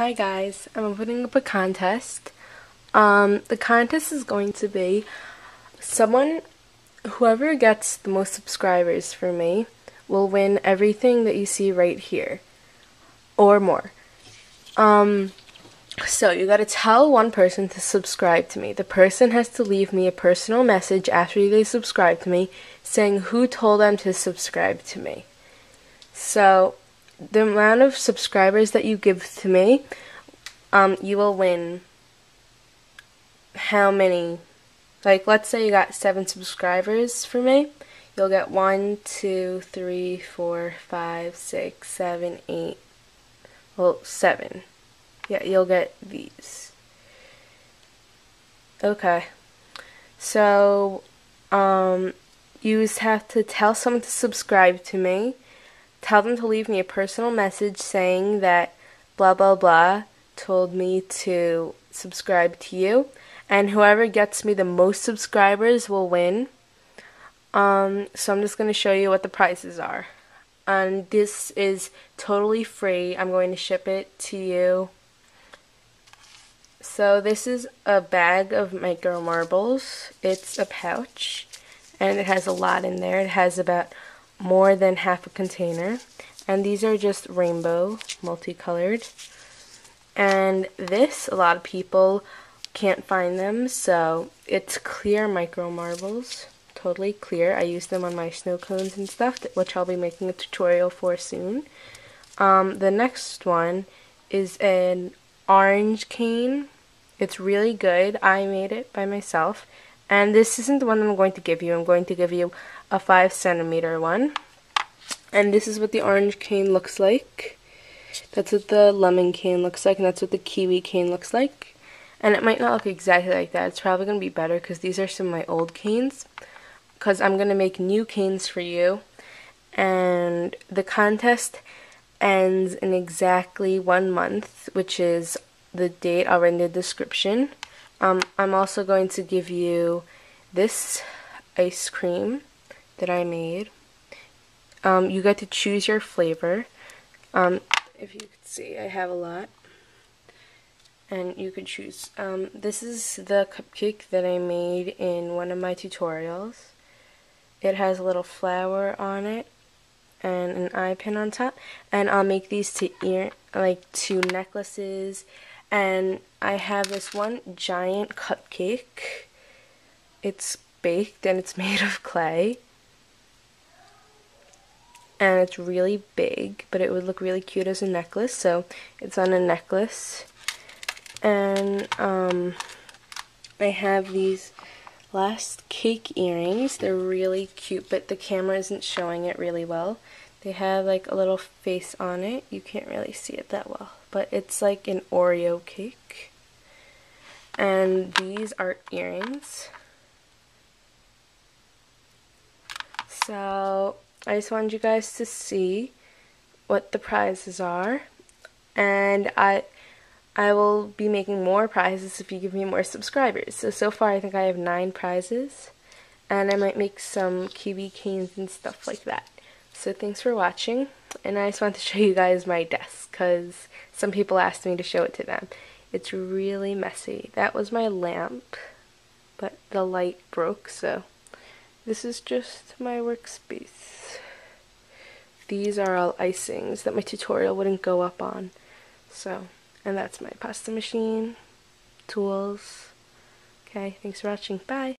Hi guys, I'm putting up a contest. Um, the contest is going to be someone, whoever gets the most subscribers for me, will win everything that you see right here, or more. Um, so you gotta tell one person to subscribe to me. The person has to leave me a personal message after they subscribe to me saying who told them to subscribe to me. So the amount of subscribers that you give to me, um, you will win. How many? Like let's say you got seven subscribers for me you'll get one two three four five six seven eight well seven. Yeah you'll get these. Okay. So um you just have to tell someone to subscribe to me tell them to leave me a personal message saying that blah blah blah told me to subscribe to you. And whoever gets me the most subscribers will win. Um, so I'm just going to show you what the prices are. And this is totally free. I'm going to ship it to you. So this is a bag of micro marbles. It's a pouch and it has a lot in there. It has about more than half a container. And these are just rainbow, multicolored. And this, a lot of people can't find them, so it's clear micro marbles. Totally clear. I use them on my snow cones and stuff, which I'll be making a tutorial for soon. Um, the next one is an orange cane. It's really good. I made it by myself. And this isn't the one I'm going to give you. I'm going to give you a 5 centimeter one. And this is what the orange cane looks like. That's what the lemon cane looks like, and that's what the kiwi cane looks like. And it might not look exactly like that. It's probably going to be better because these are some of my old canes. Because I'm going to make new canes for you. And the contest ends in exactly one month, which is the date I'll write in the description. Um, I'm also going to give you this ice cream that I made. Um, you get to choose your flavor. Um, if you can see, I have a lot. And you can choose. Um, this is the cupcake that I made in one of my tutorials. It has a little flower on it and an eye pin on top. And I'll make these to ear, like to necklaces and I have this one giant cupcake. It's baked and it's made of clay. And it's really big, but it would look really cute as a necklace, so it's on a necklace. And um, I have these last cake earrings. They're really cute, but the camera isn't showing it really well. They have like a little face on it. You can't really see it that well, but it's like an Oreo cake. And these are earrings. So I just wanted you guys to see what the prizes are. And I I will be making more prizes if you give me more subscribers. So, so far I think I have nine prizes. And I might make some kiwi canes and stuff like that. So thanks for watching, and I just want to show you guys my desk, because some people asked me to show it to them. It's really messy. That was my lamp, but the light broke, so this is just my workspace. These are all icings that my tutorial wouldn't go up on. So, and that's my pasta machine, tools. Okay, thanks for watching. Bye.